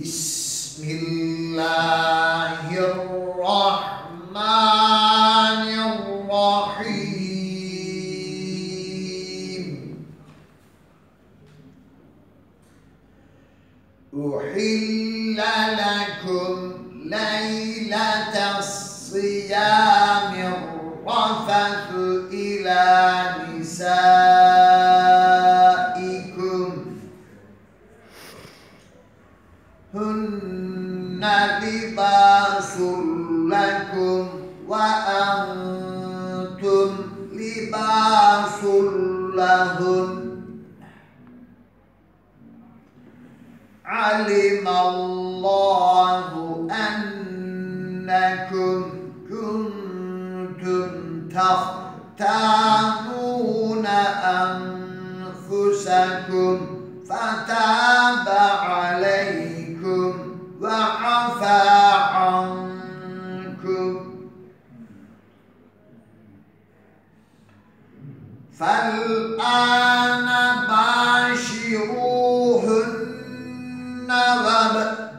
بسم الله الرحمن الرحيم أحل لكم ليلة الصيام الرفث هن لباس لكم وأنتم لباس لهن. علم الله أنكم كنتم تختانون أنفسكم. فتاب عليكم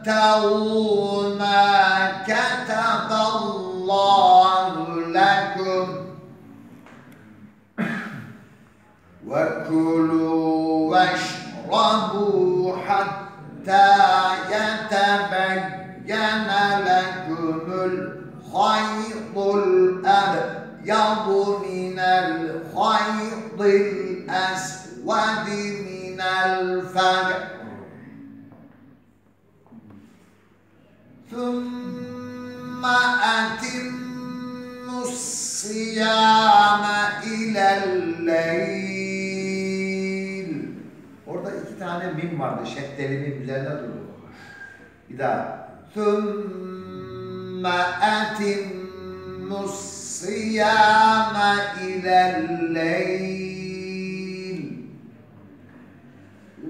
وابتغوا ما كتب الله لكم. وكلوا واشربوا حتى يتبين لكم الخيط الأبيض من الخيط الأسود من الفجر ثم أتموا الصيام إلى الليل Orada iki tane mim vardı. Şeddeli mim üzerinde durdu. Bir daha. ثُمَّ أَتِمُّوا الصِّيَامَ إِلَى اللَّيْلِ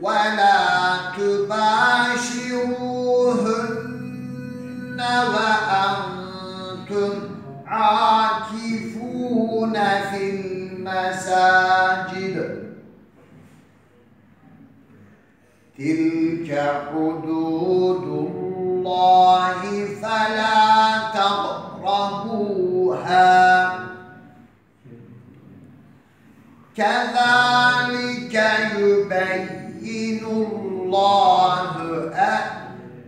وَلَا تُبَاشِرُوهُنَّ وَأَنْتُمْ عَاكِفُونَ فِي الْمَسَاجِدِ. تلك حدود الله فلا تقربوها. كذلك يبين الله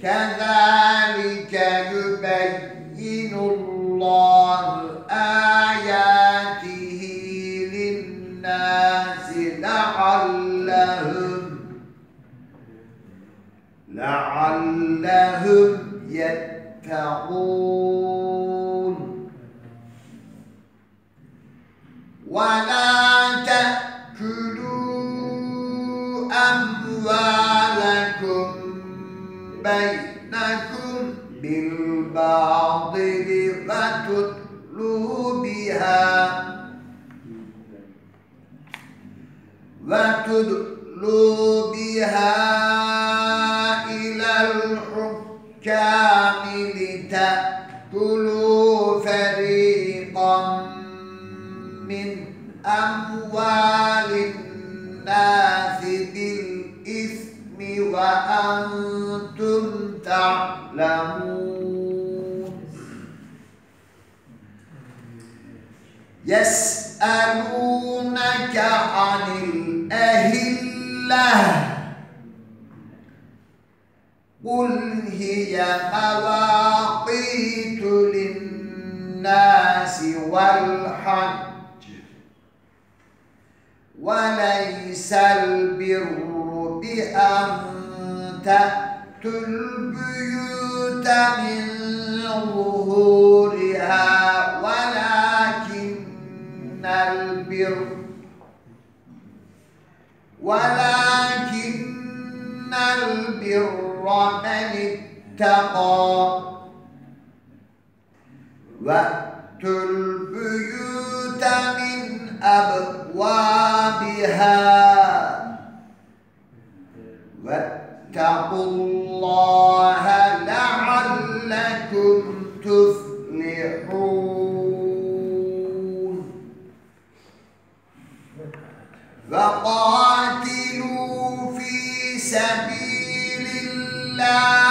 كذلك يبين الله آياته للناس لعلهم لعلهم يتقون. ولا بينكم بالباطل وتدلوا بها. وتدلوا بها إلى الحكام لتأكلوا فريقا من أموال تعلمون. يسألونك عن الأهلة. قل هي مواقيت للناس والحج. وليس البر بأن تأتوا البيوت من ظهورها ولكن البر ولكن البر من اتقى. وأتوا البيوت من أبوابها تفلحون وقاتلوا في سبيل الله.